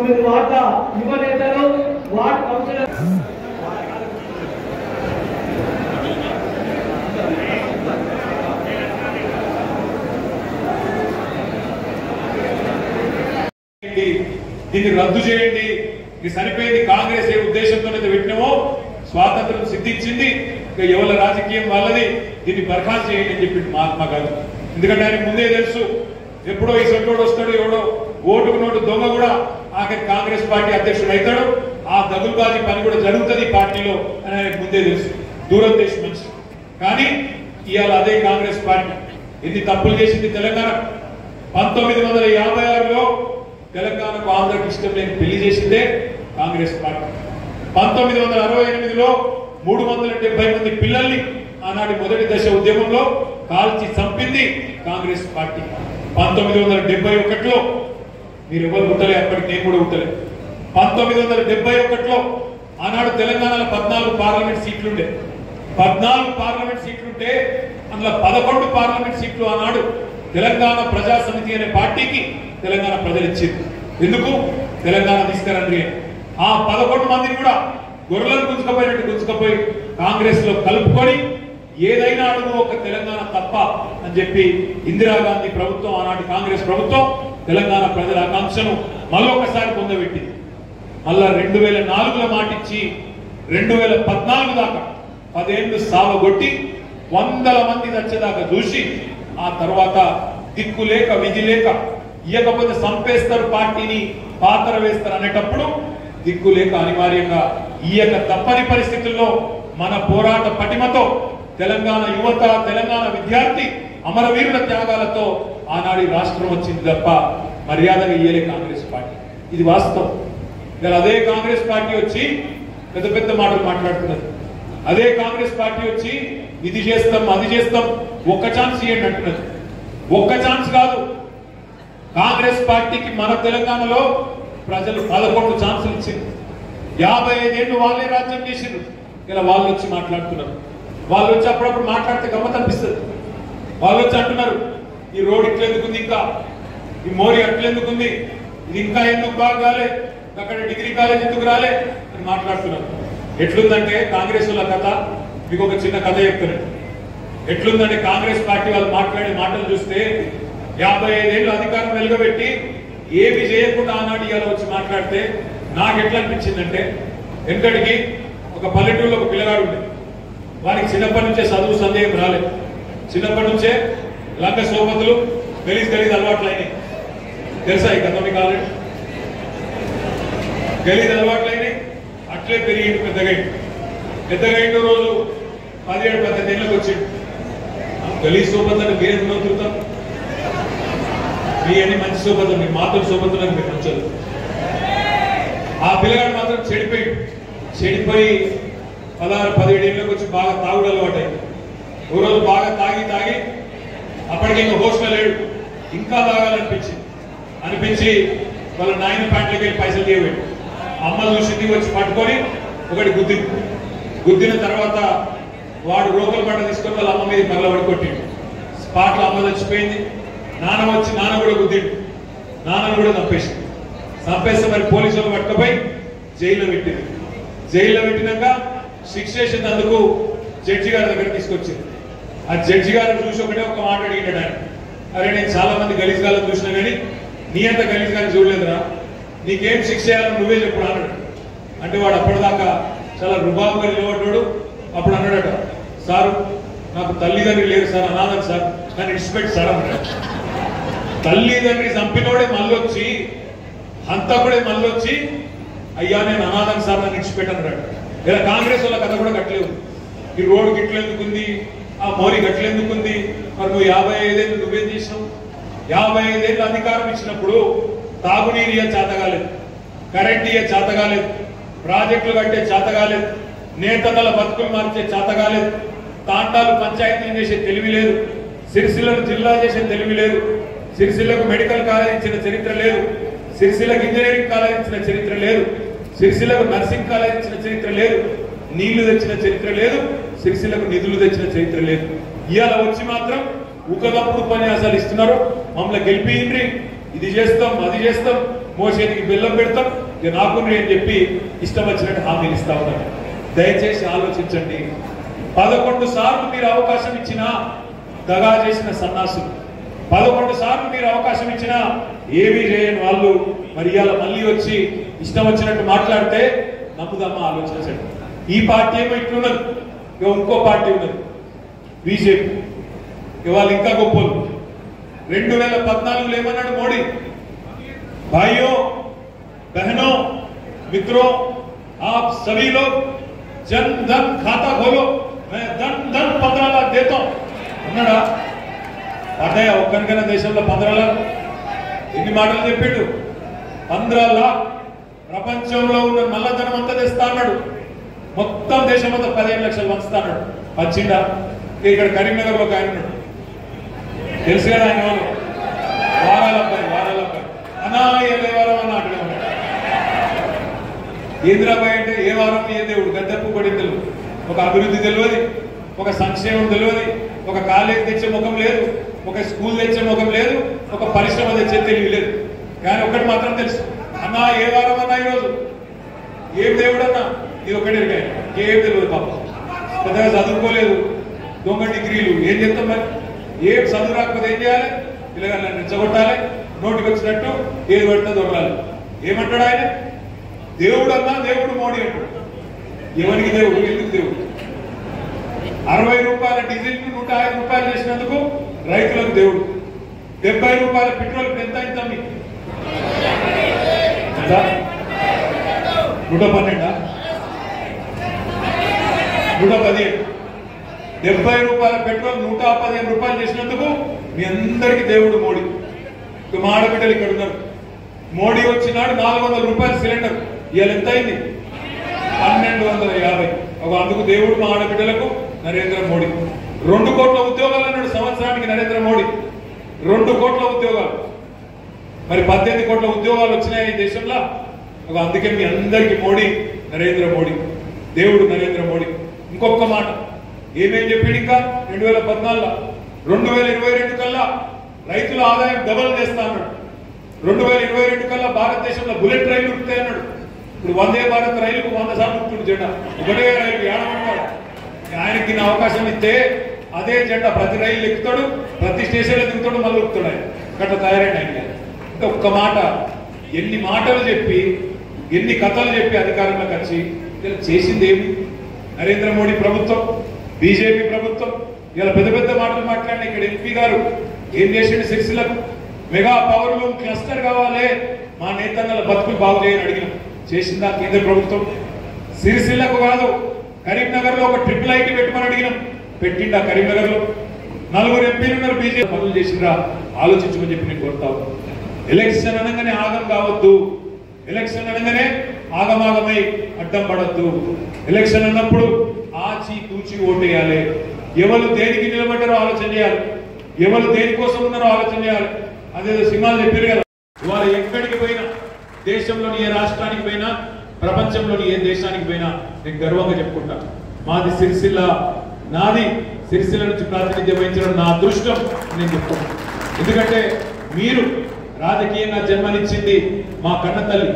తొమ్మిది వార్త యువ నేతలు వార్డ్ కౌన్సిలర్ దీన్ని రద్దు చేయండి. ఇది సరిపోయింది. కాంగ్రెస్ ఏ ఉద్దేశంతో పెట్టినామో స్వాతంత్రం సిద్ధించింది. ఇక ఎవరి రాజకీయం వాళ్ళది. దీన్ని బర్ఖాస్తు చేయండి అని చెప్పింది మహాత్మా గాంధీ. ఎందుకంటే ఆయన ముందే తెలుసు. ఎప్పుడో ఈ సొంటోడు వస్తాడు ఎవడో. ఓటుకు నోటు దొంగ కూడా. ఆఖరి కాంగ్రెస్ పార్టీ అధ్యక్షుడు అవుతాడు ఆ దగులుబాజీ పని కూడా జరుగుతుంది పార్టీలో అని ఆయనకు ముందే తెలుసు. దూరం దేశ మనిషి. కానీ ఇవాళ అదే కాంగ్రెస్ పార్టీ. ఇది తప్పులు చేసింది తెలంగాణ? పంతొమ్మిది వందల యాభై ఆరులో తెలంగాణకు ఆంధ్రకు ఇష్టం లేని పెళ్ళి చేసిందే కాంగ్రెస్ పార్టీ. పంతొమ్మిది వందల అరవై ఎనిమిదిలో మూడు వందల డెబ్బై మంది పిల్లల్ని ఆనాటి మొదటి దశ ఉద్యమంలో కాల్చి చంపింది కాంగ్రెస్ పార్టీ. పంతొమ్మిది వందల డెబ్బై ఒకటిలో మీరు ఎవరు ఉట్టలే అప్పటికి నేను కూడా ఉట్టలే పంతొమ్మిది వందల డెబ్బై ఒకటిలో ఆనాడు తెలంగాణలో పద్నాలుగు పార్లమెంట్ సీట్లుండే. పద్నాలుగు పార్లమెంట్ సీట్లుంటే అందులో పదకొండు పార్లమెంట్ సీట్లు ఆనాడు తెలంగాణ ప్రజా సమితి అనే పార్టీకి తెలంగాణ ప్రజలు ఇచ్చింది ఎందుకు? తెలంగాణ తీసుకురండి ఆ పదకొండు మందిని కూడా గొర్రెలను గుంజుకపోయినట్టు గుంజుకపోయి కాంగ్రెస్లో కలుపుకొని ఏదైనా అడుగు ఒక తెలంగాణ తప్ప అని చెప్పి ఇందిరాగాంధీ ప్రభుత్వం ఆనాటి కాంగ్రెస్ ప్రభుత్వం తెలంగాణ ప్రజల ఆకాంక్షను మరొకసారి పొందబెట్టింది. మళ్ళా రెండు వేల నాలుగులో మాటిచ్చి రెండు వేల పద్నాలుగు దాకా పదేళ్ళు సావగొట్టి వందల మంది వచ్చేదాకా చూసి ఆ తర్వాత దిక్కు లేక విధి లేక ఇయ్యకపోతే సంపేస్తారు పార్టీని పాత్ర వేస్తారు అనేటప్పుడు దిక్కు లేక అనివార్యంగా ఈయక తప్పని పరిస్థితుల్లో మన పోరాట పటిమతో తెలంగాణ యువత తెలంగాణ విద్యార్థి అమరవీరుల త్యాగాలతో ఆనాడు రాష్ట్రం వచ్చింది తప్ప మర్యాదగా ఇయ్యలే కాంగ్రెస్ పార్టీ. ఇది వాస్తవం. ఇలా అదే కాంగ్రెస్ పార్టీ వచ్చి పెద్ద పెద్ద మాటలు మాట్లాడుతున్నది. అదే కాంగ్రెస్ పార్టీ వచ్చి ఇది చేస్తాం అది చేస్తాం ఒక్క ఛాన్స్ ఇవ్వండి అంటున్నది. ఒక్క ఛాన్స్ కాదు. కాంగ్రెస్ పార్టీకి మన తెలంగాణలో ప్రజలు పదకొండు ఛాన్సులు ఇచ్చింది. యాభై ఐదేళ్ళు వాళ్ళే రాజ్యం చేసిండ్రు. ఇలా వాళ్ళు వచ్చి మాట్లాడుతున్నారు. వాళ్ళు వచ్చి అప్పుడప్పుడు మాట్లాడితే గమ్మత్ అనిపిస్తుంది వాళ్ళు వచ్చి అంటున్నారు ఈ రోడ్ ఇట్లెందుకుంది ఇంకా? ఈ మోరీ అట్లెందుకుంది? ఇది ఇంకా ఎందుకు బాగా కాలే? అక్కడ డిగ్రీ కాలేజ్ ఎందుకు రాలే? అని మాట్లాడుతున్నారు. ఎట్లుందంటే కాంగ్రెస్ వాళ్ళ కథ? మీకు ఒక చిన్న కథ చెప్తున్నాను ఎట్లుందంటే కాంగ్రెస్ పార్టీ వాళ్ళు మాట్లాడే మాటలు చూస్తే యాభై ఐదేళ్ళు అధికారం వెలుగబెట్టి ఏమి చేయకుండా ఆనాడు ఇవాళ వచ్చి మాట్లాడితే నాకు ఎట్లా అనిపించిందంటే వెనకడికి ఒక పల్లెటూరులో ఒక పిల్లగాడు ఉండే. వారికి చిన్నప్పటి నుంచే చదువు సందేహం రాలేదు. చిన్నప్పటి నుంచే లంక సోపతులు గలీజ్ గలీజ్ అలవాట్లు అయినాయి తెలుసా ఈ కథ మీకు ఆల్రెడీ గలీజ్ అలవాట్లు అయినాయి అట్లే పెరిగిండు పెద్దగా పెద్దగా అయిన రోజు పదిహేడు పద్దెనిమిది ఏళ్ళకి వచ్చిండు. గలీజ్ సోపత్ అంటే మీరే నవ్వుతుంటాం మీ అన్ని మంచి సోపతులు మీ మాతృ సోపతులకు మీరు నచ్చదు ఆ పిల్లగాడు మాత్రం చెడిపోయి చెడిపోయి పదహారు పదిహేడు ఏళ్ళకి వచ్చి బాగా తాగుడు అలవాటు ఓ రోజు బాగా తాగి తాగి అప్పటికి ఇంకా హోస్ట్లో లేడు. ఇంకా తాగాలనిపించింది అనిపించి వాళ్ళ నాయన ప్యాంట్లకి వెళ్ళి పైసలు తీయబెట్టి అమ్మ చూసింది వచ్చి పట్టుకొని ఒకటి గుద్ది. గుద్దిన తర్వాత వాడు రోగుల పంట తీసుకొని వాళ్ళ అమ్మ మీద మరల పడి స్పాట్లో అమ్మ చచ్చిపోయింది. నాన్న వచ్చి నాన్న కూడా గుద్దిండు. నాన్నను కూడా చంపేసింది చంపేస్తే మరి పోలీసులు పట్టుకుపోయి జైల్లో పెట్టింది జైల్లో పెట్టినాక శిక్ష చేసినందుకు జడ్జి గారి దగ్గర తీసుకొచ్చింది ఆ జడ్జి గారు చూసి ఒకటే ఒక మాట అడిగినాడు ఆయన. అరే నేను చాలా మంది గలీజ్ గాలను చూసినా కానీ నీ అంత గలీజ్ గారిని చూడలేదురా. నీకేం శిక్ష చేయాలని నువ్వే చెప్పు అన్నాడు. అంటే వాడు అప్పటిదాకా చాలా రుబాబుగా నిలబడ్డాడు. అప్పుడు అన్నాడట సారు నాకు తల్లిదండ్రి లేరు సార్ అనాథం సార్ కానీ ఇన్స్పెక్ట్ సార్ అన్నాడు. తల్లిదండ్రి చంపినోడే మళ్ళొచ్చి హంతకుడే మళ్ళొచ్చి అయ్యా నేను అనాథం సార్ నన్ను అన్నాడు. ఇలా కాంగ్రెస్ వాళ్ళ కథ కూడా కట్టలేదు. ఈ రోడ్డు గిట్లెందుకుంది ఆ మోరి గట్లెందుకుంది? మరి నువ్వు యాభై ఐదేళ్ళు నువ్వేం చేసావు యాభై ఐదేళ్ళు అధికారం ఇచ్చినప్పుడు తాగునీరు ఇయ్య చేత కాలేదు కరెంట్ ఇయ్య చేత కాలేదు ప్రాజెక్టులు కట్టే చేత కాలేదు నేతల బతుకులు మార్చే చేత కాలేదు తాండాలు పంచాయతీలు చేసే తెలివి లేదు సిరిసిల్లను జిల్లా చేసే తెలివి లేదు సిరిసిల్లకు మెడికల్ కాలేజ్ ఇచ్చిన చరిత్ర లేదు సిరిసిల్లకు ఇంజనీరింగ్ కాలేజ్ ఇచ్చిన చరిత్ర లేదు సిరిసిల్లకు నర్సింగ్ కాలేజ్ ఇచ్చిన చరిత్ర లేదు నీళ్ళు తెచ్చిన చరిత్ర లేదు సిరిసిల్లకు నిధులు తెచ్చిన చరిత్ర లేదు. ఇవాళ వచ్చి మాత్రం ఉకదప్పుడు ఉపన్యాసాలు ఇస్తున్నారు. మమ్మల్ని గెలిపియండ్రి ఇది చేస్తాం అది చేస్తాం. మోసేనికి బెల్లం పెడతాం. ఇక నాకుండ్రి అని చెప్పి ఇష్టం వచ్చినట్టు హామీలు ఇస్తా ఉన్నారు. దయచేసి ఆలోచించండి. పదకొండు సార్లు మీరు అవకాశం ఇచ్చిన దగా చేసిన సన్నాసులు. పదకొండు సార్లు మీరు అవకాశం ఇచ్చిన ఏమీ చేయని వాళ్ళు మరి ఇవాళ మళ్ళీ వచ్చి ఇష్టం వచ్చినట్టు మాట్లాడితే నమ్ముదమ్మా ఆలోచించండి. ఈ పార్టీ ఏమో ఇట్లున్నది. ఇక ఇంకో పార్టీ ఉన్నది బీజేపీ ఇక వాళ్ళు ఇంకా గొప్పలు రెండు వేల పద్నాలుగులో ఏమన్నాడు మోడీ भाइयों बहनों मित्रों आप सभी लोग जन धन खाता खोलो मैं धन धन पंद्रह लाख देता हूं అన్నాడా పడ్డాయా ఒక్కరికైనా దేశంలో పంద్రహ లాక్ ఎన్ని మాటలు చెప్పిండు పంద్రహ లాక్ ప్రపంచంలో ఉన్న నల్లధనం అంతా తెస్తా అన్నాడు మొత్తం దేశం అంతా పదిహేను లక్షలు పంచుతాడు. అన్నాడు వచ్చిండా ఇక్కడ కరీంనగర్ ఒక ఆయన తెలుసు కదా ఆయన వాళ్ళు వారాల అబ్బాయి వారాల అబ్బాయి అన్నా ఏ వారం అన్న అక్కడే ఉన్నాడు. ఏంద్రాబాయ్ అంటే ఏ వారం ఏ దేవుడు? గద్దెప్పు పడింది తెలియదు ఒక అభివృద్ధి తెలియదు. ఒక సంక్షేమం తెలియదు. ఒక కాలేజ్ తెచ్చే ముఖం లేదు. ఒక స్కూల్ తెచ్చే ముఖం లేదు. ఒక పరిశ్రమ తెచ్చే తెలివి లేదు. కానీ ఒకటి మాత్రం తెలుసు. అన్నా ఏ వారం అన్నా ఈరోజు? ఏం దేవుడు అన్నా ఇది ఒకటి ఎరిగాయి ఏం తెలియదు పాప. పెద్దగా చదువుకోలేదు. దొంగ డిగ్రీలు. ఏం చేస్తాం మరి? ఏం చదువు రాకపోతే ఏం చేయాలి? పిల్లగాళ్ళని రెచ్చగొట్టాలి నోటికి వచ్చినట్టు ఏది పడితే దొరకాలి. ఏమంటాడు ఆయన? దేవుడు అన్నా దేవుడు మోడీ అంటాడు. ఎవరికి దేవుడు? ఎందుకు దేవుడు? అరవై రూపాయల డీజిల్ నూట ఐదు రూపాయలు చేసినందుకు రైతులకు దేవుడు. డెబ్బై రూపాయల పెట్రోల్ ఎంత అయిందా ఎంత? నూట పన్నెండా? నూట పదిహేడు డెబ్బై రూపాయల పెట్రోల్ నూట పదిహేను రూపాయలు చేసినందుకు మీ అందరికి దేవుడు మోడీ. మా ఆడబిడ్డలు ఇక్కడ ఉన్నారు. మోడీ వచ్చినాడు నాలుగు వందల రూపాయల సిలిండర్. ఇవాళ ఎంత అయింది? పన్నెండు వందల యాభై. ఒక అందుకు దేవుడు మా ఆడబిడ్డలకు నరేంద్ర మోడీ. రెండు కోట్ల ఉద్యోగాలు అన్నాడు సంవత్సరానికి నరేంద్ర మోడీ. రెండు కోట్ల ఉద్యోగాలు. మరి పద్దెనిమిది కోట్ల ఉద్యోగాలు వచ్చినాయి ఈ దేశంలో. ఒక అందుకే మీ అందరికి మోడీ నరేంద్ర మోడీ. దేవుడు నరేంద్ర మోడీ. ఇంకొక మాట. ఏమేం చెప్పాడు ఇంకా? రెండు వేల పద్నాలుగులో. రెండు వేల ఇరవై రెండు కల్లా రైతుల ఆదాయం డబల్ చేస్తా అన్నాడు. రెండు వేల ఇరవై రెండు కల్లా భారతదేశంలో బుల్లెట్ రైలు ఉరుకుతాయి అన్నాడు. ఇప్పుడు వందే భారత్ రైలుకు వంద సార్లు ఉరుకుతుంది జెండా. ఒకటే రైలు ఏడమంటాడు ఆయనకి నా అవకాశం ఇస్తే అదే జెండా ప్రతి రైలు ఎక్కుతాడు ప్రతి స్టేషన్లో దిగుతాడు మళ్ళీ ఉరుకుతాడు ఆయన గట్ట తయారైన ఆయన. ఇంకా ఒక్క మాట. ఎన్ని మాటలు చెప్పి ఎన్ని కథలు చెప్పి అధికారంలోకి వచ్చి ఇలా చేసింది ఏమి? నరేంద్ర మోడీ ప్రభుత్వం బీజేపీ ప్రభుత్వం ఇలా పెద్ద పెద్ద మాటలు మాట్లాడిన ఇక్కడ ఎంపీ గారు ఏం చేసిండు సిరిసిలకు మెగా పవర్ లూమ్ క్లస్టర్ కావాలి. మా నేతన్నల బతుకులు బాగు చేయని అడిగిన. చేసిందా కేంద్ర ప్రభుత్వం? సిరిసిల్లకు కాదు కరీంనగర్లో ఒక ట్రిపుల్ ఐటీ పెట్టమని అడిగినాం. పెట్టిండా కరీంనగర్లో నలుగురు ఎంపీలు ఉన్నారు బీజేపీ పనులు చేసిండ్రా? ఆలోచించమని చెప్పి నేను కోరుతావు ఎలక్షన్ అనగానే ఆగం కావద్దు. ఎలక్షన్ అనగానే ఆగమాగమై అడ్డం పడద్దు. ఎలక్షన్ అన్నప్పుడు ఆచి తూచి ఓటేయాలి. ఎవరు దేనికి నిలబడ్డారో ఆలోచన చేయాలి. ఎవరు దేనికోసం ఉన్నారో ఆలోచన చేయాలి. అదేదో సినిమాలు చెప్పారు కదా. వారు ఎక్కడికి పోయినా దేశంలోని ఏ రాష్ట్రానికి పోయినా ప్రపంచంలోని ఏ దేశానికి పోయినా నేను గర్వంగా చెప్పుకుంటా. మాది సిరిసిల్ల. నాది సిరిసిల్ల నుంచి ప్రాతినిధ్యం వహించడం నా అదృష్టం నేను చెప్పుకుంటాను ఎందుకంటే మీరు రాజకీయంగా జన్మనిచ్చింది మా కన్న తల్లి.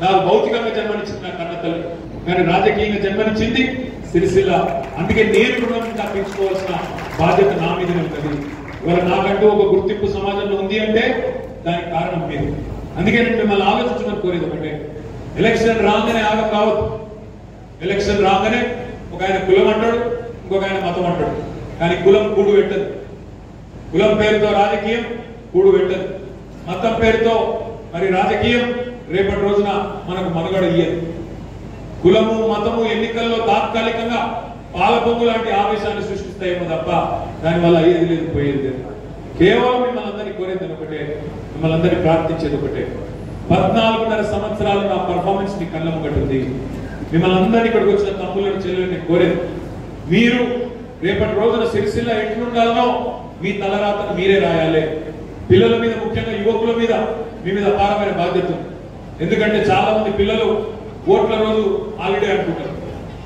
నాకు భౌతికంగా జన్మనిచ్చింది నా కన్న తల్లి. కానీ రాజకీయంగా జన్మనిచ్చింది సిరిసిల్ల. అందుకే నేను రుణం తప్పించుకోవాల్సిన బాధ్యత నా మీద ఉంటుంది. ఇవాళ నాకంటూ ఒక గుర్తింపు సమాజంలో ఉంది అంటే దానికి కారణం మీరు. అందుకే నేను మిమ్మల్ని ఆలోచించమని కోరేది ఒకటే. ఎలక్షన్ రాగానే ఆగ కావద్దు. ఎలక్షన్ రాగానే ఒక ఆయన కులం అంటాడు ఇంకొక ఆయన మతం అంటాడు. కానీ కులం కూడు పెట్టదు. కులం పేరుతో రాజకీయం కూడు పెట్టదు. మతం పేరుతో మరి రాజకీయం రేపటి రోజున మనకు మనుగడ ఇయ్యదు. కులము మతము ఎన్నికల్లో తాత్కాలికంగా పాలపొంగు లాంటి ఆవేశాన్ని సృష్టిస్తాయేమో తప్ప దానివల్ల అయ్యేది లేదు పోయేది లేదు. కేవలం మిమ్మల్ని అందరినీ కోరేది ఒకటే మిమ్మల్ని అందరినీ ప్రార్థించేది ఒకటే. పద్నాలుగున్నర సంవత్సరాలు నా పర్ఫార్మెన్స్ మీ కళ్ళ ముంగటుంది మిమ్మల్ని అందరినీ ఇక్కడికి వచ్చిన తమ్ములను చెల్లెలని కోరేది. మీరు రేపటి రోజున సిరిసిల్ల ఎట్లుండాలనో మీ తలరాతను మీరే రాయాలి. పిల్లల మీద ముఖ్యంగా యువకుల మీద మీ మీద అపారమైన బాధ్యత ఉంది. ఎందుకంటే చాలా మంది పిల్లలు ఓట్ల రోజు హాలిడే అనుకుంటారు.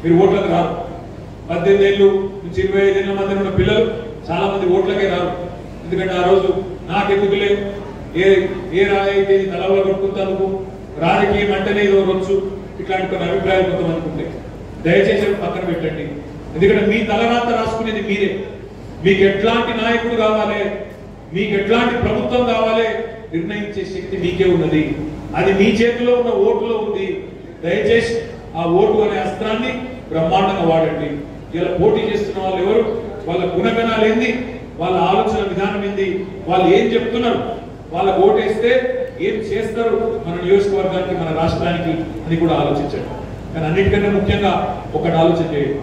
మీరు ఓట్లకు రారు. పద్దెనిమిది ఏళ్ళు నుంచి ఇరవై ఐదేళ్ళ మధ్య ఉన్న పిల్లలు చాలా మంది ఓట్లకే రారు. ఎందుకంటే ఆ రోజు నాకెందుకులే ఏ ఏ రాయితే అయితే తలవలో కొట్టుకుంటాను రాజకీయం అంటేనే ఏదో రొచ్చు. ఇట్లాంటి కొన్ని అభిప్రాయాలు కొంతమందికి ఉంటాయి దయచేసి పక్కన పెట్టండి. ఎందుకంటే మీ తలరాత రాసుకునేది మీరే. మీకు ఎట్లాంటి నాయకుడు కావాలి? మీకు ఎట్లాంటి ప్రభుత్వం కావాలి? నిర్ణయించే శక్తి మీకే ఉన్నది. అది మీ చేతిలో ఉన్న ఓటులో ఉంది. దయచేసి ఆ ఓటు అనే అస్త్రాన్ని బ్రహ్మాండంగా వాడండి. ఇలా పోటీ చేస్తున్న వాళ్ళు ఎవరు? వాళ్ళ గుణగణాలు ఏంది? వాళ్ళ ఆలోచన విధానం ఏంది? వాళ్ళు ఏం చెప్తున్నారు? వాళ్ళ ఓటేస్తే ఏం చేస్తారు మన నియోజకవర్గానికి మన రాష్ట్రానికి అని కూడా ఆలోచించండి. కానీ అన్నిటికన్నా ముఖ్యంగా ఒకటి ఆలోచన చేయండి.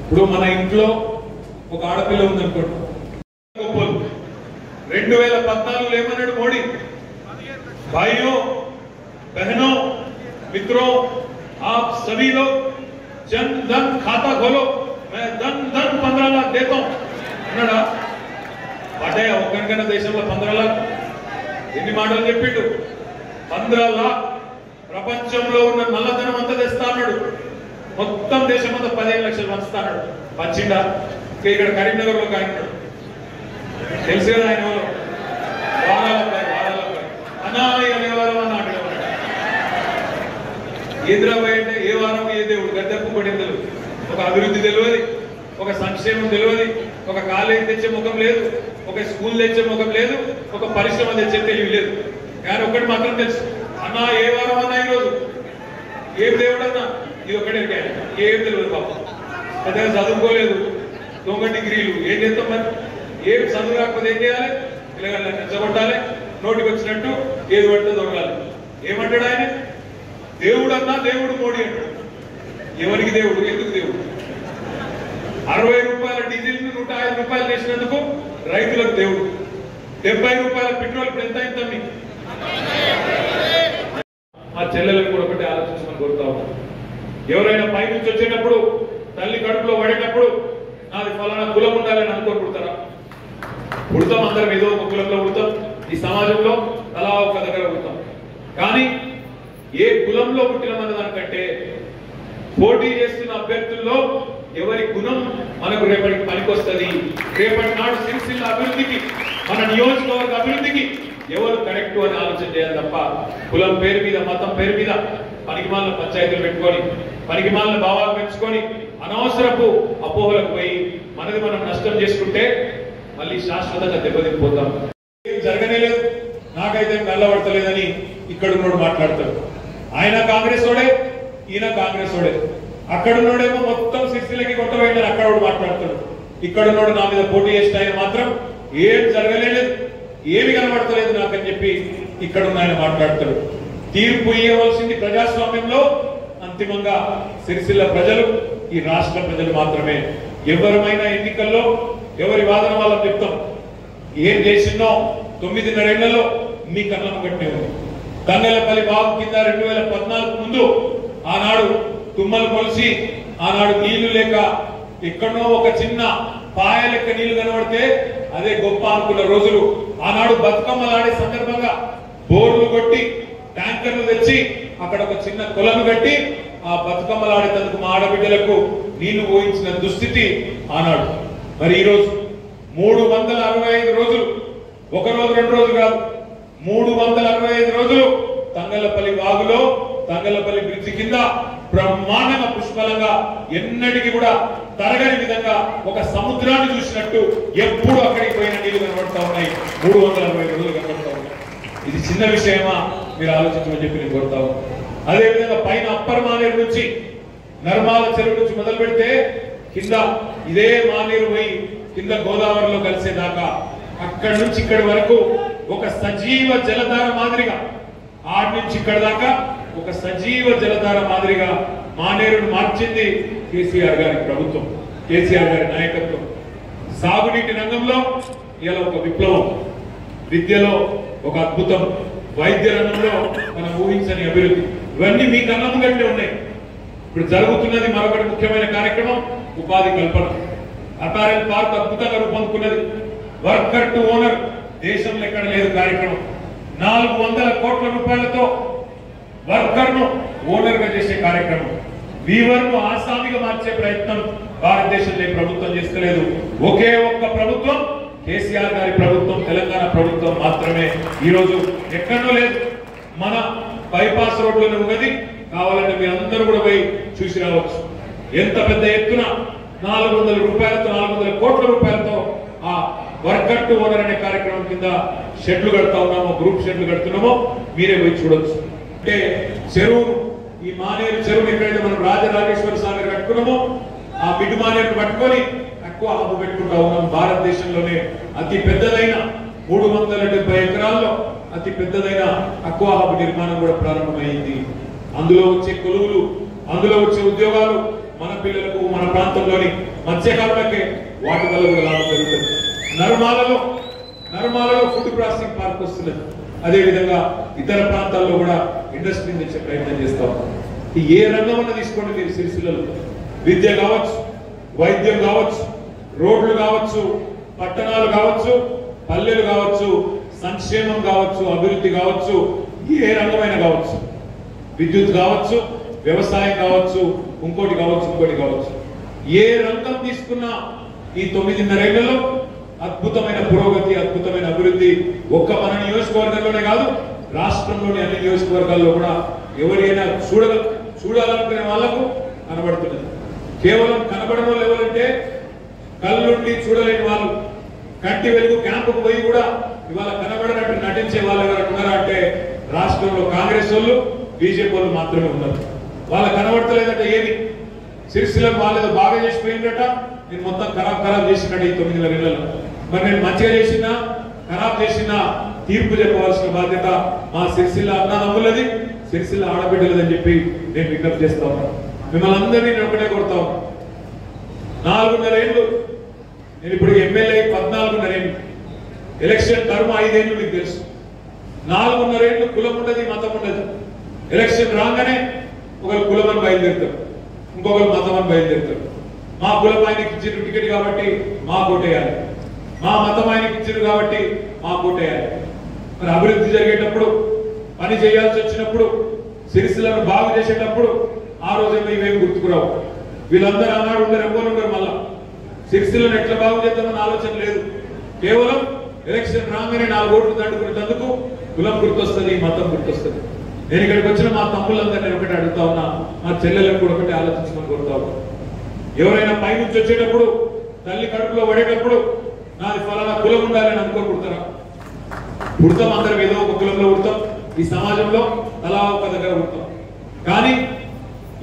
ఇప్పుడు మన ఇంట్లో ఒక ఆడపిల్ల ఉందనుకోండి. గొప్పలు. రెండు వేల పద్నాలుగులో ఏమన్నాడు మోడీ? भाइयों बहनों मित्रों आप सभी लोग जन धन खाता खोलो मैं धन धन पंद्रह लाख देता हूं అన్నాడా అంటే ఒక్కరికైనా దేశంలో పంద్రా లాక్ ఎన్ని మాటలు చెప్పిండు పంద్రా లాక్ ప్రపంచంలో ఉన్న నల్లధనం అంతా తెస్తా అన్నాడు మొత్తం దేశం అంతా పదిహేను లక్షలు పంచుతా అన్నాడు పంచిండా ఇంకా ఇక్కడ కరీంనగర్ లో ఆయన ఉన్నాడు. తెలుసు కదా ఆయన ఎవరు హైదరాబాద్ అంటే ఏ వారం ఏ దేవుడు? గద్దెప్పు పడింది ఒక అభివృద్ధి తెలియదు. ఒక సంక్షేమం తెలియదు. ఒక కాలేజీ తెచ్చే ముఖం లేదు. ఒక స్కూల్ తెచ్చే ముఖం లేదు. ఒక పరిశ్రమ తెచ్చే తెలివి లేదు. కానీ ఒక్కటి మాత్రం తెలుసు. అన్నా ఏ వారం అన్నా ఈరోజు? ఏం దేవుడు అన్నా ఇది ఒకటే ఏం తెలియదు పాప. పెద్దగా చదువుకోలేదు. దొంగ డిగ్రీలు. ఏం చేస్తాం మరి? ఏం చదువు రాకపోతే ఏం చేయాలి? పిల్లగాళ్ళని రెచ్చగొట్టాలి. నోటికి వచ్చినట్టు ఏది పడితే దొరకాలి ఏమంటాడు ఆయన? దేవుడు అన్నా దేవుడు మోడీ అంటాడు. ఎవరికి దేవుడు? ఎందుకు దేవుడు? అరవై రూపాయల డీజిల్ నూట ఐదు రూపాయలు చేసినందుకు రైతులకు దేవుడు. డెబ్బై రూపాయల పెట్రోల్ ఇప్పుడు ఎంత అయింది మీకు మా చెల్లెలకు కూడా ఒకటి ఆలోచించమని కోరుతా ఎవరైనా పై నుంచి వచ్చేటప్పుడు తల్లి కడుపులో పడేటప్పుడు నాది ఫలానా కులం ఉండాలని అనుకోని పుడతారా పుడతాం అందరం ఏదో ఒక కులంలో పుడతాం. ఈ సమాజంలో అలా ఒక దగ్గర పుడతాం. కానీ ఏ కులంలో పుట్టినమన్న దానికంటే పోటీ చేస్తున్న అభ్యర్థుల్లో ఎవరి గుణం మనకు రేపటికి పనికొస్తుంది. రేపటి నాడు సిరిసిల్ల అభివృద్ధికి మన నియోజకవర్గ అభివృద్ధికి ఎవరు కరెక్ట్ అని ఆలోచన చేయాలి తప్ప కులం పేరు మీద మతం పేరు మీద పనికిమాలిన పంచాయతీలు పెట్టుకొని పనికిమాలిన భావాలు పెంచుకొని అనవసరపు అపోహలకు పోయి మనది మనం నష్టం చేసుకుంటే మళ్ళీ శాశ్వతంగా దెబ్బతిపోతాం ఏం జరగనే లేదు. నాకైతే నల్లబడతలేదని ఇక్కడ ఉన్నోడు మాట్లాడతాడు. ఆయన కాంగ్రెస్ వాడే ఈయన కాంగ్రెస్ వాడే అక్కడున్నోడేమో మొత్తం సిరిసిలకి కొట్టబోయిందని అక్కడ వాడు ఇక్కడున్నోడు ఇక్కడ నా మీద పోటీ చేసిన ఆయన మాత్రం ఏం జరగలేదు ఏమి కనబడతలేదు నాకని చెప్పి ఇక్కడ ఉన్న ఆయన మాట్లాడతాడు తీర్పు ఇవ్వవలసింది ప్రజాస్వామ్యంలో అంతిమంగా సిరిసిల్ల ప్రజలు ఈ రాష్ట్ర ప్రజలు మాత్రమే. ఎవరమైనా ఎన్నికల్లో ఎవరి వాదన వాళ్ళని చెప్తాం. ఏం చేసిందో తొమ్మిదిన్నరేళ్ళలో మీ కన్నం కట్టే ఉంది. తంగలపల్లి బాబు కింద రెండు వేల పద్నాలుగు ముందు ఆనాడు తుమ్మలు కొలిసి ఆనాడు నీళ్ళు లేక ఎక్కడో ఒక చిన్న పాయ లెక్క నీళ్ళు కనబడితే అదే గొప్ప అనుకున్న రోజులు. ఆనాడు బతుకమ్మలాడే సందర్భంగా బోర్లు కొట్టి ట్యాంకర్లు తెచ్చి అక్కడ ఒక చిన్న కొలను కట్టి ఆ బతుకమ్మలాడేటందుకు మా ఆడబిడ్డలకు నీళ్ళు పోయించిన దుస్థితి ఆనాడు. మరి ఈరోజు మూడు వందల అరవై ఐదు రోజులు. ఒక రోజు రెండు రోజులు కాదు. మూడు వందల అరవై ఐదు రోజులు తంగలపల్లి వాగులో తంగలపల్లి బ్రిడ్జి కింద బ్రహ్మాండంగా పుష్కలంగా ఎన్నటికి కూడా తరగని విధంగా ఒక సముద్రాన్ని చూసినట్టు ఎప్పుడు అక్కడికి పోయిన నీళ్ళు కనబడతా ఉన్నాయి. మూడు వందల అరవై రోజులు కనబడతా ఉన్నాయి. ఇది చిన్న విషయమా? మీరు ఆలోచించమని చెప్పి నేను కోరుతా ఉన్నాను. అదే విధంగా పైన అప్పర్ మానేరు నుంచి నర్మాల చెరువు నుంచి మొదలు పెడితే కింద ఇదే మానేరు పోయి కింద గోదావరిలో కలిసేదాకా అక్కడి నుంచి ఇక్కడి వరకు ఒక సజీవ జలధార మాదిరిగా ఆరు నుంచి ఇక్కడ దాకా ఒక సజీవ జలధార మాదిరిగా మానేరును మార్చింది కేసీఆర్ గారి ప్రభుత్వం కేసీఆర్ గారి నాయకత్వం. సాగునీటి రంగంలో ఇలా ఒక విప్లవం విద్యలో ఒక అద్భుతం వైద్య రంగంలో మనం ఊహించని అభివృద్ధి. ఇవన్నీ మీ కళ్ళము గట్టే ఉన్నాయి. ఇప్పుడు జరుగుతున్నది మరొకటి ముఖ్యమైన కార్యక్రమం ఉపాధి కల్పన. అపారెల్ పార్క్ అద్భుతంగా రూపొందుకున్నది. Worker to owner. దేశంలో ఎక్కడ లేదు కార్యక్రమం. నాలుగు వందల కోట్ల రూపాయలతో వర్కర్ను ఓనర్గా చేసే కార్యక్రమం. వీవర్ను ఆసామిగా మార్చే ప్రయత్నం భారతదేశంలో ప్రభుత్వం చేస్తలేదు. ఒకే ఒక్క ప్రభుత్వం కేసీఆర్ గారి ప్రభుత్వం తెలంగాణ ప్రభుత్వం మాత్రమే. ఈరోజు ఎక్కడో లేదు. మన బైపాస్ రోడ్లోనే ఉన్నది. కావాలంటే మీరు అందరూ కూడా పోయి చూసి రావచ్చు. ఎంత పెద్ద ఎత్తున నాలుగు వందల రూపాయలతో నాలుగు వందల కోట్ల రూపాయలతో ఆ వర్కర్ టు ఓనర్ అనే కార్యక్రమం కింద షెడ్లు కడతా ఉన్నామో గ్రూప్ షెడ్లు కడుతున్నామో. మీరే పోయి చూడొచ్చు. అంటే చెరువు ఈ మానేరు చెరువు ఎక్కడైతే మనం రాజరాజేశ్వర సాగర్ కట్టుకున్నామో ఆ మిడ్ మానేరు పట్టుకొని తక్కువ హబ్బు పెట్టుకుంటా ఉన్నాం. భారతదేశంలోనే అతి పెద్దదైన మూడు వందల డెబ్బై ఎకరాల్లో అతి పెద్దదైన అక్వా హబ్ నిర్మాణం కూడా ప్రారంభమైంది. అందులో వచ్చే కొలువులు అందులో వచ్చే ఉద్యోగాలు మన పిల్లలకు మన ప్రాంతంలోని మత్స్యకారులకే వాటి వల్ల కూడా లాభం జరుగుతుంది. నర్మాలలో నర్మాలలో ఫుడ్ ప్రాసెసింగ్ పార్క్ వస్తున్నది అదేవిధంగా ఇతర ప్రాంతాల్లో కూడా ఇండస్ట్రీ తెచ్చే ప్రయత్నం చేస్తాం ఏ రంగం తీసుకోండి మీరు సిరిసిల్లలో. విద్య కావచ్చు వైద్యం కావచ్చు రోడ్లు కావచ్చు పట్టణాలు కావచ్చు పల్లెలు కావచ్చు సంక్షేమం కావచ్చు అభివృద్ధి కావచ్చు ఏ రంగమైన కావచ్చు. విద్యుత్ కావచ్చు వ్యవసాయం కావచ్చు ఇంకోటి కావచ్చు ఇంకోటి కావచ్చు. ఏ రంగం తీసుకున్నా ఈ తొమ్మిదిన్నర తొమ్మిదిన్నరేళ్ళలో అద్భుతమైన పురోగతి అద్భుతమైన అభివృద్ధి ఒక్క మన నియోజకవర్గంలోనే కాదు రాష్ట్రంలోని అన్ని నియోజకవర్గాల్లో కూడా ఎవరైనా చూడగ చూడాలనుకునే వాళ్ళకు కనబడుతున్నది. కేవలం కనబడడం వాళ్ళు ఎవరంటే కళ్ళుండి చూడలేని వాళ్ళు. కంటి వెలుగు క్యాంపుకు పోయి కూడా ఇవాళ కనబడినట్టు నటించే వాళ్ళు ఎవరైనా ఉన్నారా అంటే రాష్ట్రంలో కాంగ్రెస్ వాళ్ళు బీజేపీ వాళ్ళు మాత్రమే ఉన్నారు. వాళ్ళ కనబడతలేదంటే ఏది సిరిసిల్లను వాళ్ళేదో బాగా చేసిపోయిందట నేను మొత్తం ఖరాబ్ ఖరాబ్ చేసినట్టు ఈ తొమ్మిది నెలల్లో మరి నేను మంచిగా చేసినా ఖరాబ్ చేసినా తీర్పు చెప్పవలసిన బాధ్యత మా సిరిసిల్ల అన్నదమ్ములది సిరిసిల్ల ఆడబిడ్డలదని చెప్పి నేను విజ్ఞప్తి చేస్తా ఉన్నాను మిమ్మల్ని అందరినీ నేను ఒకటే కొడతా నాలుగున్నరేళ్ళు నాలుగున్నర నేను ఇప్పుడు ఎమ్మెల్యే పద్నాలుగున్నరేళ్ళు ఎలక్షన్ టర్మ్ ఐదేళ్ళు మీకు తెలుసు. నాలుగున్నరేళ్ళు కులం ఉండదు మతం ఉండదు ఎలక్షన్ రాగానే ఒకరు కులం అని బయలుదేరుతారు. ఇంకొకరు మతం అని బయలుదేరుతారు. మా కులం ఆయనకి ఇచ్చిన టికెట్ కాబట్టి మా కోటేయాలి. మా మతం ఆయనకి ఇచ్చారు కాబట్టి మా కోటేయాలి మరి అభివృద్ధి జరిగేటప్పుడు పని చేయాల్సి వచ్చినప్పుడు సిరిసిలను బాగు చేసేటప్పుడు ఆ రోజేమో ఇవేమి గుర్తుకురావు వీళ్ళందరూ అన్నాడు ఉండరు ఎవరు ఉండరు మళ్ళా. సిరిసులను ఎట్లా బాగు చేద్దామని ఆలోచన లేదు. కేవలం ఎలక్షన్ రాగానే నాలుగు ఓట్లు దండుకునేందుకు కులం గుర్తొస్తుంది మతం గుర్తొస్తుంది. నేను ఇక్కడికి వచ్చిన మా తమ్ముళ్ళందరూ నేను ఒకటి అడుగుతా ఉన్నా మా చెల్లెలకు కూడా ఒకటి ఆలోచించమని కోరుతా ఉన్నా. ఎవరైనా పైనుంచి వచ్చేటప్పుడు తల్లి కడుపులో పడేటప్పుడు నాది ఫలానా కులం ఉండాలని అనుకోని పుడతారా పుడతాం అందరం ఏదో ఒక కులంలో పుడతాం. ఈ సమాజంలో అలా ఒక దగ్గర పుడతాం. కానీ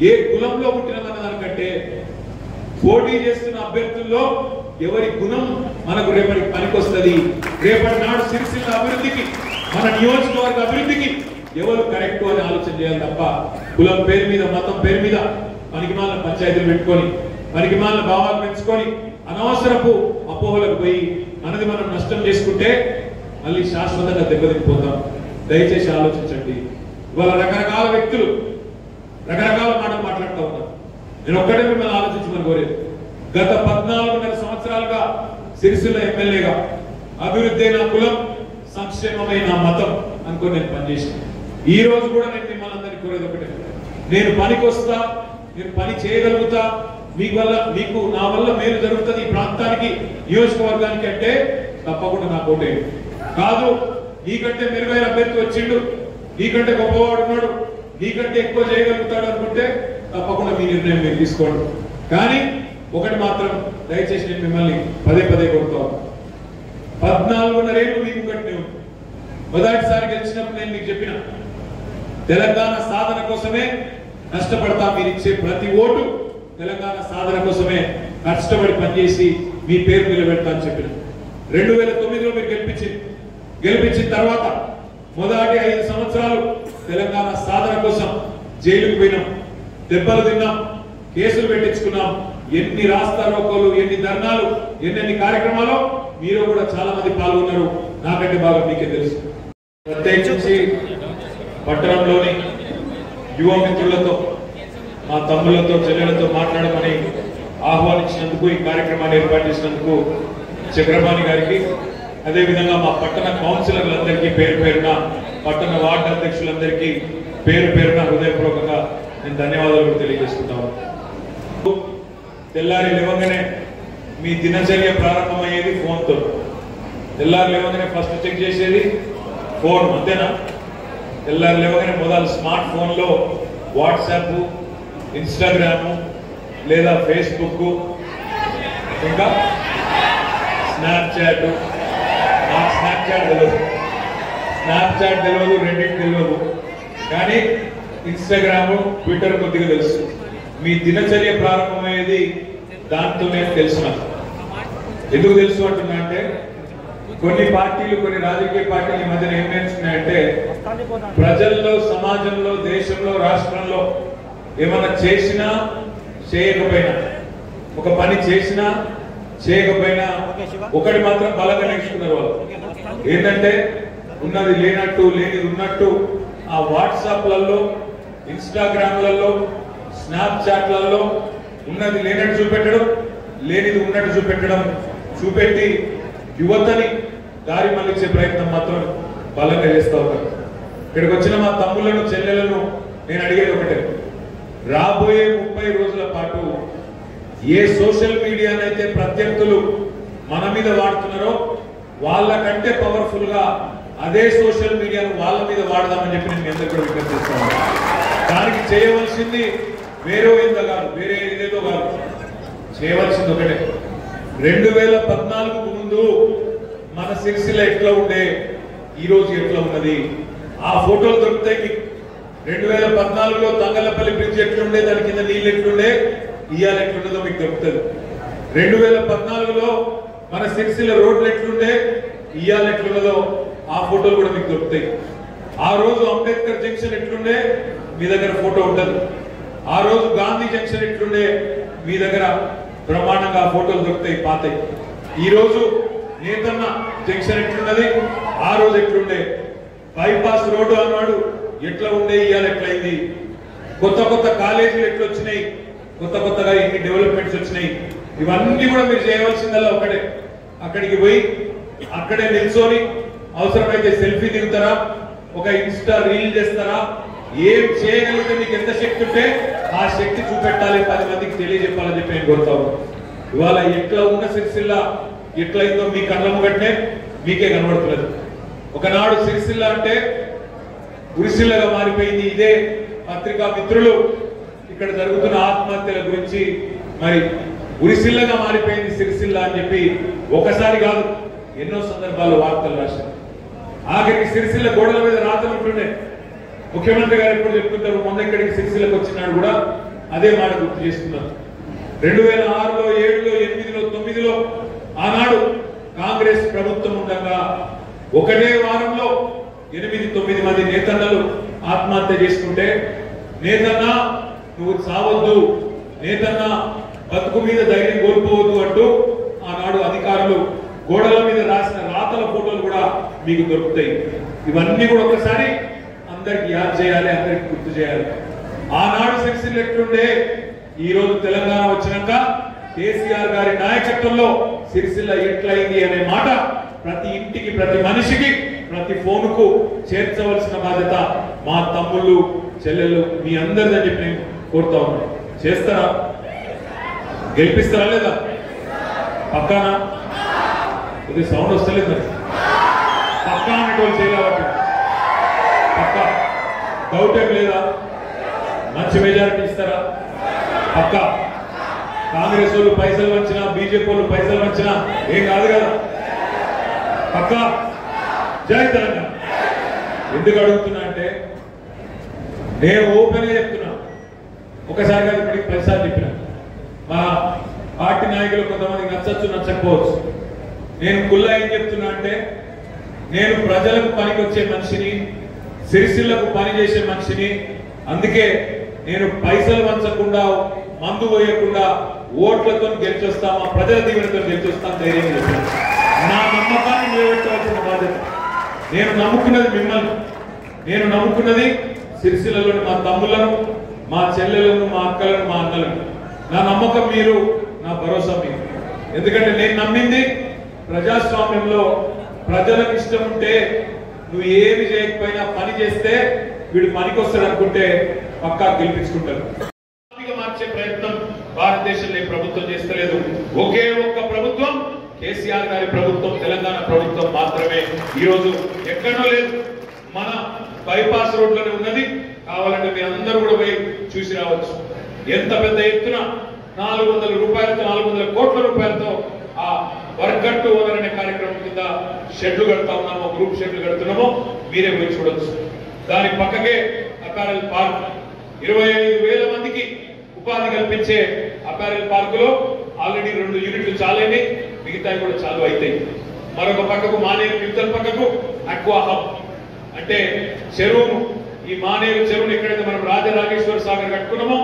ఏ కులంలో పుట్టినదన్న దానికంటే పోటీ చేస్తున్న అభ్యర్థుల్లో ఎవరి గుణం మనకు రేపటికి పనికొస్తుంది. రేపటి నాడు సిరిసిల్ల అభివృద్ధికి మన నియోజకవర్గ అభివృద్ధికి ఎవరు కరెక్ట్ అని ఆలోచన చేయాలి తప్ప కులం పేరు మీద మతం పేరు మీద పనికిమాలిన పంచాయతీలు పెట్టుకొని పనికిమాలిన భావాలు పెంచుకొని అనవసరపు అపోహలకు పోయి మనది మనం నష్టం చేసుకుంటే మళ్ళీ శాశ్వతంగా దెబ్బతిపోతాం దయచేసి ఆలోచించండి. ఇవాళ రకరకాల వ్యక్తులు రకరకాల మాటలు మాట్లాడుతూ ఉన్నారు. నేను ఒక్కడే మిమ్మల్ని ఆలోచించమని కోరేది గత పద్నాలుగున్నర సంవత్సరాలుగా సిరిసిల్ల ఎమ్మెల్యేగా అభివృద్ధి నా కులం సంక్షేమమైన మతం అనుకుని నేను పనిచేసిన ఈ రోజు కూడా నేను మిమ్మల్ని అందరినీ కోరేది ఒకటే. నేను పనికి వస్తా నేను పని చేయగలుగుతా మీకు వల్ల మీకు నా వల్ల మేలు జరుగుతుంది ఈ ప్రాంతానికి నియోజకవర్గానికి అంటే తప్పకుండా నా కోటే. కాదు నీకంటే మెరుగైన అభ్యర్థి వచ్చిండు నీకంటే గొప్పవాడు ఉన్నాడు నీకంటే ఎక్కువ చేయగలుగుతాడు అనుకుంటే తప్పకుండా మీ నిర్ణయం మీరు తీసుకోండి. కానీ ఒకటి మాత్రం దయచేసి నేను మిమ్మల్ని పదే పదే కొడుతాం పద్నాలుగున్నరేళ్ళు మీకు కట్టిన మొదటిసారి గెలిచినప్పుడు నేను మీకు చెప్పిన తెలంగాణ సాధన కోసమే నష్టపడతా మీరు ఇచ్చే ప్రతి ఓటు తెలంగాణ సాధన కోసమే కష్టపడి పనిచేసి మీ పేరు నిలబెడతా అని చెప్పిన. రెండు వేల తొమ్మిదిలో మీరు గెలిపించింది గెలిపించిన తర్వాత మొదటి ఐదు సంవత్సరాలు తెలంగాణ సాధన కోసం జైలుకు పోయినాం. దెబ్బలు తిన్నాం కేసులు పెట్టించుకున్నాం. ఎన్ని రాస్తా రోకోలు ఎన్ని ధర్నాలు ఎన్నెన్ని కార్యక్రమాలు మీరు కూడా చాలా మంది పాల్గొన్నారు. నాకంటే బాగా మీకే తెలుసు. ప్రత్యేకించి పట్టణంలోని యువ మిత్రులతో మా తమ్ములతో చెల్లెలతో మాట్లాడమని ఆహ్వానించినందుకు ఈ కార్యక్రమాన్ని ఏర్పాటు చేసినందుకు చక్రపాణి గారికి అదేవిధంగా మా పట్టణ కౌన్సిలర్లందరికీ పేరు పేరున పట్టణ వార్డు అధ్యక్షులందరికీ పేరు పేరున హృదయపూర్వకంగా నేను ధన్యవాదాలు కూడా తెలియజేసుకుంటాను తెల్లారి లేవగానే మీ దినచర్య ప్రారంభమయ్యేది ఫోన్తో. తెల్లారి లేవగానే ఫస్ట్ చెక్ చేసేది ఫోన్ అంతేనా? తెల్లారి లేవగానే మొదలు స్మార్ట్ ఫోన్లో వాట్సాప్ ఇన్స్టాగ్రాము లేదా ఫేస్బుక్ ఇంకా స్నాప్చాట్. నాకు స్నాప్చాట్ తెలియదు స్నాప్చాట్ తెలియదు రెండింటి తెలియదు కానీ ఇన్స్టాగ్రామ్ ట్విట్టర్ కొద్దిగా తెలుసు. మీ దినచర్య ప్రారంభమయ్యేది దాంతో నేను నాకు. ఎందుకు తెలుసు అంటున్నా అంటే కొన్ని పార్టీలు కొన్ని రాజకీయ పార్టీలు ఈ మధ్యన ఏం నేర్చుకున్నాయంటే ప్రజల్లో సమాజంలో దేశంలో రాష్ట్రంలో ఏమైనా చేసినా చేయకపోయినా ఒక పని చేసినా చేయకపోయినా ఒకటి మాత్రం బలంగా నేర్చుకున్నారు వాళ్ళు. ఏంటంటే ఉన్నది లేనట్టు లేనిది ఉన్నట్టు ఆ వాట్సాప్లలో ఇన్స్టాగ్రామ్లలో స్నాప్ చాట్లలో ఉన్నది లేనట్టు చూపెట్టడం లేనిది ఉన్నట్టు చూపెట్టడం చూపెట్టి యువతని దారి మళ్ళించే ప్రయత్నం మాత్రం బలంగా చేస్తూ ఉంటారు ఇక్కడికి వచ్చిన మా తమ్ములను చెల్లెలను నేను అడిగేది ఒకటే. రాబోయే ముప్పై రోజుల పాటు ఏ సోషల్ మీడియానైతే ప్రత్యర్థులు మన మీద వాడుతున్నారో వాళ్ళకంటే పవర్ఫుల్గా అదే సోషల్ మీడియాను వాళ్ళ మీద వాడదామని చెప్పి నేను ఎందుకు కూడా విజ్ఞప్తి చేస్తాను దానికి చేయవలసింది వేరే ఏందో కాదు వేరే ఏదేదో కాదు. చేయవలసింది ఒకటే. రెండు వేల పద్నాలుగుకు ముందు మన సిరిసిల్ల ఎట్లా ఉండే ఈరోజు ఎట్లా ఉన్నది? ఆ ఫోటోలు దొరుకుతాయి మీకు రెండు వేల పద్నాలుగులో తంగలపల్లి బ్రిడ్జ్ ఎట్లుండే దాని కింద నీళ్ళు ఎట్లుండే ఇయ్యాలి ఎట్లుండదో మీకు దొరుకుతుంది. రెండు వేల పద్నాలుగులో మన సిరిసిల్ల రోడ్లు ఎట్లుండే ఇయ్యాలి ఎట్లున్నదో ఆ ఫోటోలు కూడా మీకు దొరుకుతాయి. ఆ రోజు అంబేద్కర్ జంక్షన్ ఎట్లుండే మీ దగ్గర ఫోటో ఉండదు ఆ రోజు గాంధీ జంక్షన్ ఎట్లుండే మీ దగ్గర బ్రహ్మాండంగా ఆ ఫోటోలు దొరుకుతాయి పాతాయి. ఈ రోజు నేతన్న జంక్షన్ ఎట్లున్నది ఆ రోజు ఎట్లుండే? బైపాస్ రోడ్డు అన్నాడు ఎట్లా ఉండే ఇవాళ ఎట్లయింది? కొత్త కొత్త కాలేజీలు ఎట్లా వచ్చినాయి కొత్త కొత్తగా ఎన్ని డెవలప్మెంట్స్ వచ్చినాయి? ఇవన్నీ కూడా మీరు చేయవలసిందల్లా ఒకటే అక్కడికి పోయి అక్కడే నిల్చొని అవసరమైతే సెల్ఫీ దిగుతారా? ఒక ఇన్స్టా రీల్ చేస్తారా? ఏం చేయగలిగితే మీకు ఎంత శక్తి ఉంటే ఆ శక్తి చూపెట్టాలి పది మందికి తెలియజెప్పాలని చెప్పి నేను కోరుతా ఇవాళ ఎట్లా ఉన్న సిరిసిల్ల ఎట్లయిందో మీ కళ్ళ ముగట్నే మీకే కనబడుతున్నది. ఒకనాడు సిరిసిల్ల అంటే ఉరిసిల్లగా మారిపోయింది. ఇదే పత్రికా మిత్రులు ఇక్కడ జరుగుతున్న ఆత్మహత్యల గురించి. మరి ఉరిసిల్లగా మారిపోయింది సిరిసిల్ల అని చెప్పి ఒకసారి కాదు ఎన్నో సందర్భాల్లో వార్తలు రాశారు. ఆఖరికి సిరిసిల్ల గోడల మీద రాతలు ఉంటుండే. ముఖ్యమంత్రి గారు ఎప్పుడు చెప్తుంటారు మొన్న ఇక్కడికి సిరిసిల్లకు వచ్చినాడు కూడా అదే మాట గుర్తు చేస్తున్నారు. రెండు వేల ఆరులో ఏడులో ఎనిమిదిలో తొమ్మిదిలో ఆనాడు కాంగ్రెస్ ప్రభుత్వం ఉండగా ఒకటే వారంలో ఎనిమిది తొమ్మిది మంది నేతన్నలు ఆత్మహత్య చేసుకుంటే నేతన్న నువ్వు చావద్దు. నేతన్న బతుకు మీద ధైర్యం కోల్పోవద్దు అంటూ ఆనాడు అధికారులు గోడల మీద రాసిన రాతల ఫోటోలు కూడా మీకు దొరుకుతాయి. ఇవన్నీ కూడా ఒకసారి అందరికి యాద్ చేయాలి అందరికి గుర్తు చేయాలి. ఆనాడు సిరిసిల్ ఎట్లుండే? ఈ రోజు తెలంగాణ వచ్చినాక కేసీఆర్ గారి నాయకత్వంలో సిరిసిల్ల ఎట్లయింది అనే మాట ప్రతి ఇంటికి ప్రతి మనిషికి ప్రతి ఫోన్కు చేర్చవలసిన బాధ్యత మా తమ్ముళ్ళు చెల్లెళ్ళు మీ అందరిదని చెప్పి నేను కోరుతా ఉన్నాను చేస్తారా? గెలిపిస్తారా లేదా? పక్కానా? ఇది సౌండ్ వస్తలేదు మరి. పక్కా అనేటోళ్ళు చేయలేబట్టి పక్క. డౌట్ ఏం లేదా? మంచి మెజారిటీ ఇస్తారా? పక్క. కాంగ్రెస్ వాళ్ళు పైసలు వచ్చినా బీజేపీ వాళ్ళు పైసలు వచ్చినా ఏం కాదు కదా. పక్కా. జై తెలంగాణ ఎందుకు అడుగుతున్నా అంటే నేను ఓపెన్గా చెప్తున్నా. ఒకసారి కాదు ఇప్పటికి పదిసార్లు చెప్పిన. మా పార్టీ నాయకులు కొంతమంది నచ్చచ్చు నచ్చకపోవచ్చు. నేను కుల్లా ఏం చెప్తున్నా అంటే నేను ప్రజలకు పనికి వచ్చే మనిషిని సిరిసిల్లకు పని చేసే మనిషిని అందుకే నేను పైసలు వంచకుండా మందు పోయకుండా ఓట్లతో గెలిచొస్తామా ప్రజల దీవెనతో గెలిచొస్తాం ధైర్యం చెప్పాను నా నమ్మకాన్ని నిలబెట్టవలసిన బాధ్యత. నేను నమ్ముకున్నది మిమ్మల్ని. నేను నమ్ముకున్నది సిరిసిల్లలో మా తమ్ములను మా చెల్లెలను మా అక్కలను మా అన్నలను. నా నమ్మకం మీరు నా భరోసా మీరు. ఎందుకంటే నేను నమ్మింది ప్రజాస్వామ్యంలో ప్రజలకు ఇష్టం ఉంటే నువ్వు ఏమి చేయకపోయినా పని చేస్తే వీడు పనికొస్తాడు అనుకుంటే పక్కా గెలిపించుకుంటారు మార్చే ప్రయత్నం భారతదేశంలో ఈ ప్రభుత్వం చేస్తలేదు. ఒకే ఒక్క ప్రభుత్వం కేసీఆర్ గారి ప్రభుత్వం తెలంగాణ ప్రభుత్వం మాత్రమే. ఈరోజు ఎక్కడో లేదు. మన బైపాస్ రోడ్లోనే ఉన్నది. కావాలంటే మీ అందరూ కూడా పోయి చూసి రావచ్చు. ఎంత పెద్ద ఎత్తున నాలుగు వందల రూపాయలతో నాలుగు వందల కోట్ల రూపాయలతో ఆ వర్గట్టు ఓనర్ అనే కార్యక్రమం కింద షెడ్లు కడతా ఉన్నామో గ్రూప్ షెడ్లు కడుతున్నామో మీరే పోయి చూడొచ్చు. దాని పక్కకే అపారల్ పార్క్. ఇరవై ఐదు వేల మందికి ఉపాధి కల్పించే అపారల్ పార్కులో ఆల్రెడీ రెండు యూనిట్లు చాలైనవి మిగతా కూడా చాలు అవుతాయి మరొక పక్కకు మానేరు యుద్ధల పక్కకు అక్వా హబ్. అంటే చెరువును ఈ మానేరు చెరువును ఎక్కడైతే మనం రాజరాజేశ్వర సాగర్ కట్టుకున్నామో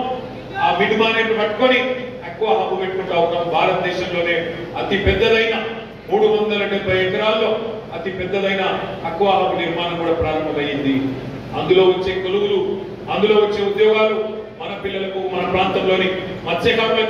ఆ మిడ్ మానేరు పట్టుకొని అక్వా హబ్ పెట్టుకుంటా ఉన్నాం భారతదేశంలోనే అతి పెద్దదైన మూడు వందల డెబ్బై ఎకరాల్లో అతి పెద్దదైన అక్వా హబ్ నిర్మాణం కూడా ప్రారంభమైంది అందులో వచ్చే కొలువులు అందులో వచ్చే ఉద్యోగాలు మన పిల్లలకు మన ప్రాంతంలోని మత్స్యకారులకి